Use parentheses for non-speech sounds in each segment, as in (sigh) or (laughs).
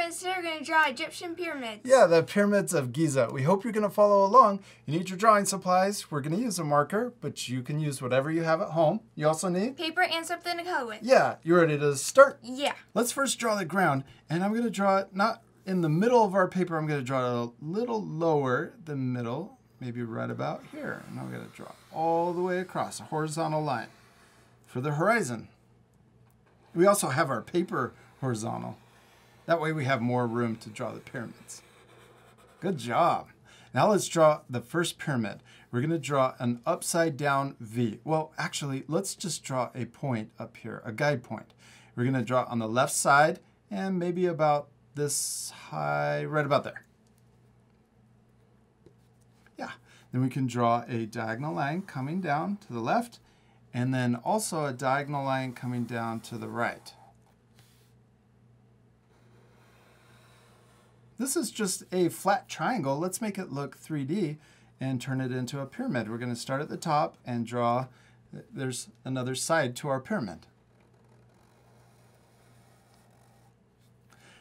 friends, today we're going to draw Egyptian pyramids. Yeah, the pyramids of Giza. We hope you're going to follow along. You need your drawing supplies. We're going to use a marker, but you can use whatever you have at home. You also need? Paper and something to color with. Yeah, you ready to start? Yeah. Let's first draw the ground, and I'm going to draw it not in the middle of our paper. I'm going to draw it a little lower than middle, maybe right about here. And I'm going to draw all the way across, a horizontal line for the horizon. We also have our paper horizontal. That way we have more room to draw the pyramids. Good job. Now let's draw the first pyramid. We're going to draw an upside down V. Well, actually, let's just draw a point up here, a guide point. We're going to draw on the left side and maybe about this high, right about there. Yeah. Then we can draw a diagonal line coming down to the left and then also a diagonal line coming down to the right. This is just a flat triangle. Let's make it look 3D and turn it into a pyramid. We're going to start at the top and draw, there's another side to our pyramid.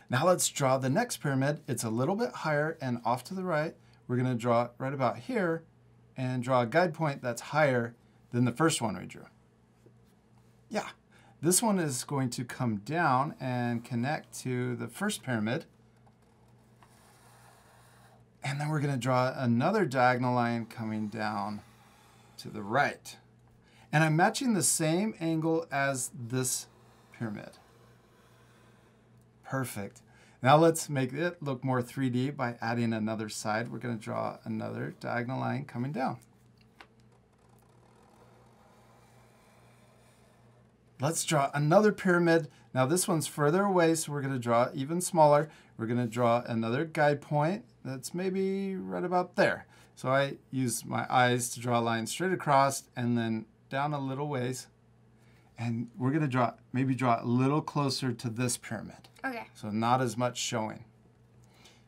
Now let's draw the next pyramid. It's a little bit higher and off to the right. We're going to draw it right about here and draw a guide point that's higher than the first one we drew. Yeah, this one is going to come down and connect to the first pyramid. And then we're going to draw another diagonal line coming down to the right. And I'm matching the same angle as this pyramid. Perfect. Now let's make it look more 3D by adding another side. We're going to draw another diagonal line coming down. Let's draw another pyramid. Now this one's further away, so we're going to draw even smaller. We're going to draw another guide point that's maybe right about there. So I use my eyes to draw a line straight across and then down a little ways. And we're going to draw, maybe draw a little closer to this pyramid. Okay. So not as much showing.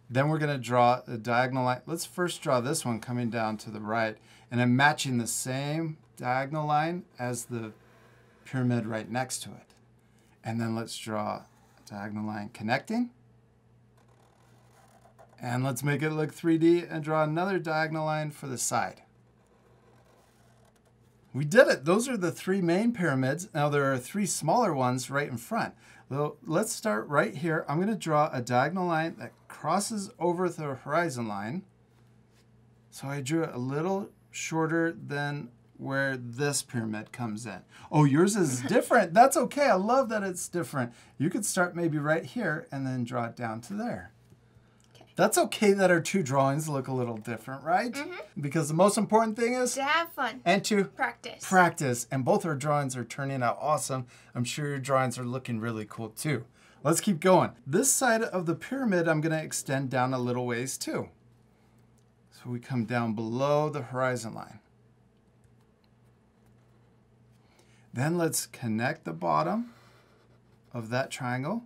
Then we're going to draw a diagonal line. Let's first draw this one coming down to the right. And I'm matching the same diagonal line as the pyramid right next to it. And then let's draw a diagonal line connecting. And let's make it look 3D and draw another diagonal line for the side. We did it. Those are the three main pyramids. Now there are three smaller ones right in front. So let's start right here. I'm going to draw a diagonal line that crosses over the horizon line. So I drew it a little shorter than where this pyramid comes in. Oh, yours is (laughs) different. That's okay. I love that it's different. You could start maybe right here and then draw it down to there. Okay. That's okay that our two drawings look a little different, right? Mm -hmm. Because the most important thing is to have fun and to practice. Practice. And both our drawings are turning out awesome. I'm sure your drawings are looking really cool too. Let's keep going. This side of the pyramid, I'm going to extend down a little ways too. So we come down below the horizon line. Then let's connect the bottom of that triangle.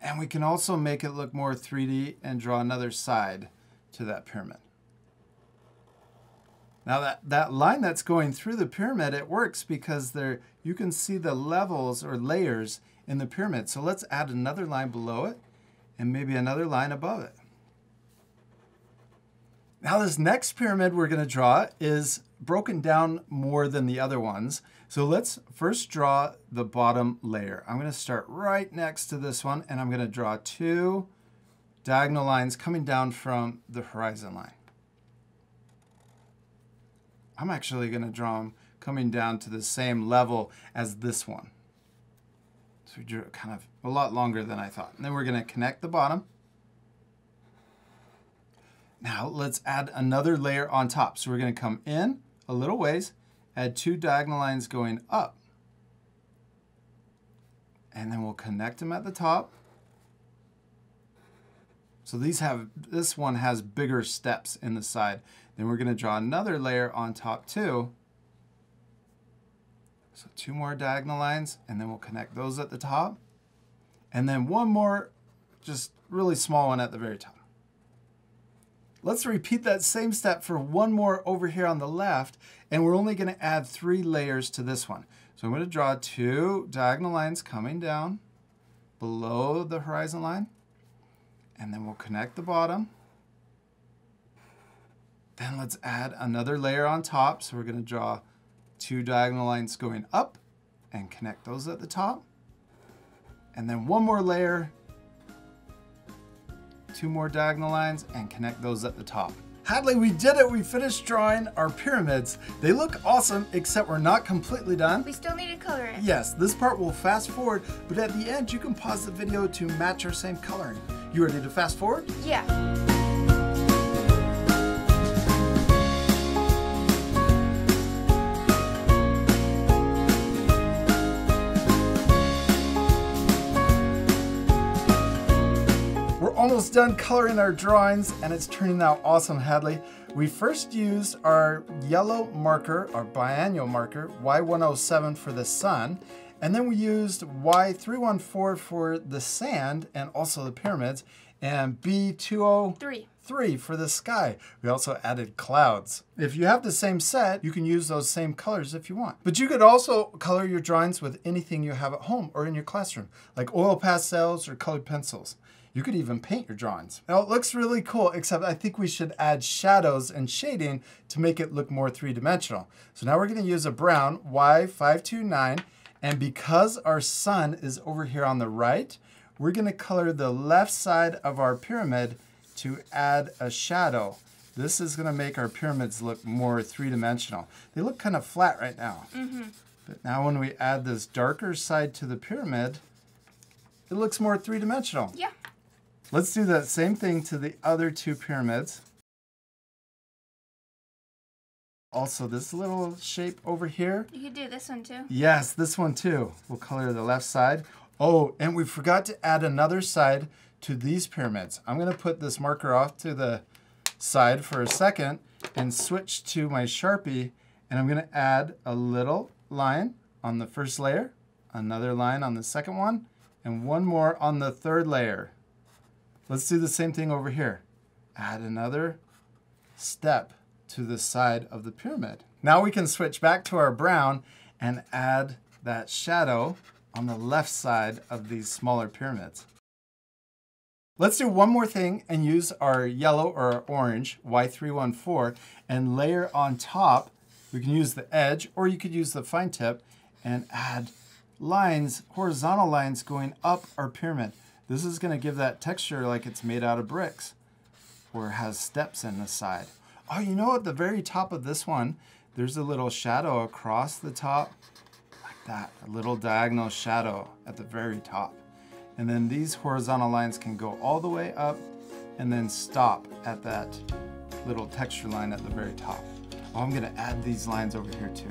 And we can also make it look more 3D and draw another side to that pyramid. Now that, that line that's going through the pyramid, it works because there you can see the levels or layers in the pyramid. So let's add another line below it and maybe another line above it. Now this next pyramid we're going to draw is broken down more than the other ones. So let's first draw the bottom layer. I'm going to start right next to this one and I'm going to draw two diagonal lines coming down from the horizon line. I'm actually going to draw them coming down to the same level as this one. So we drew it kind of a lot longer than I thought. And then we're going to connect the bottom. Now let's add another layer on top. So we're going to come in a little ways, add two diagonal lines going up. And then we'll connect them at the top. So these have, this one has bigger steps in the side. Then we're going to draw another layer on top too. So two more diagonal lines, and then we'll connect those at the top. And then one more, just really small one at the very top. Let's repeat that same step for one more over here on the left, and we're only going to add three layers to this one. So I'm going to draw two diagonal lines coming down below the horizon line. And then we'll connect the bottom. Then let's add another layer on top. So we're going to draw two diagonal lines going up and connect those at the top. And then one more layer, two more diagonal lines and connect those at the top. Hadley, we did it. We finished drawing our pyramids. They look awesome, except we're not completely done. We still need to color it. Yes, this part will fast forward, but at the end you can pause the video to match our same coloring. You ready to fast forward? Yeah. Almost done coloring our drawings and it's turning out awesome, Hadley. We first used our yellow marker, our Bianyo marker, Y107 for the sun, and then we used Y314 for the sand and also the pyramids, and B203 Three. for the sky. We also added clouds. If you have the same set, you can use those same colors if you want. But you could also color your drawings with anything you have at home or in your classroom, like oil pastels or colored pencils. You could even paint your drawings. Now it looks really cool, except I think we should add shadows and shading to make it look more three-dimensional. So now we're gonna use a brown Y529, and because our sun is over here on the right, we're gonna color the left side of our pyramid to add a shadow. This is gonna make our pyramids look more three-dimensional. They look kind of flat right now. Mm-hmm. But now when we add this darker side to the pyramid, it looks more three-dimensional. Yeah. Let's do that same thing to the other two pyramids. Also, this little shape over here. You could do this one too. Yes, this one too. We'll color the left side. Oh, and we forgot to add another side to these pyramids. I'm going to put this marker off to the side for a second and switch to my Sharpie. And I'm going to add a little line on the first layer, another line on the second one, and one more on the third layer. Let's do the same thing over here. Add another step to the side of the pyramid. Now we can switch back to our brown and add that shadow on the left side of these smaller pyramids. Let's do one more thing and use our yellow or our orange Y314 and layer on top. We can use the edge or you could use the fine tip and add lines, horizontal lines going up our pyramid. This is going to give that texture like it's made out of bricks or has steps in the side. Oh, you know, at the very top of this one, there's a little shadow across the top, like that, a little diagonal shadow at the very top. And then these horizontal lines can go all the way up and then stop at that little texture line at the very top. Oh, I'm gonna add these lines over here too.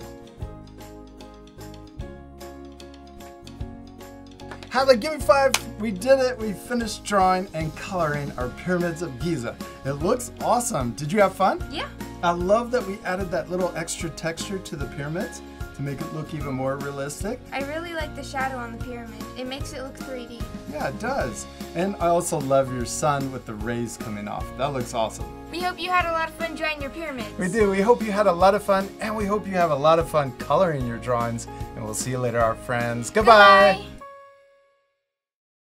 Hadley, give me five. We did it. We finished drawing and coloring our pyramids of Giza. It looks awesome. Did you have fun? Yeah. I love that we added that little extra texture to the pyramids to make it look even more realistic. I really like the shadow on the pyramid. It makes it look 3D. Yeah, it does. And I also love your sun with the rays coming off. That looks awesome. We hope you had a lot of fun drawing your pyramids. We do. We hope you had a lot of fun and we hope you have a lot of fun coloring your drawings. And we'll see you later, our friends. Goodbye. Goodbye.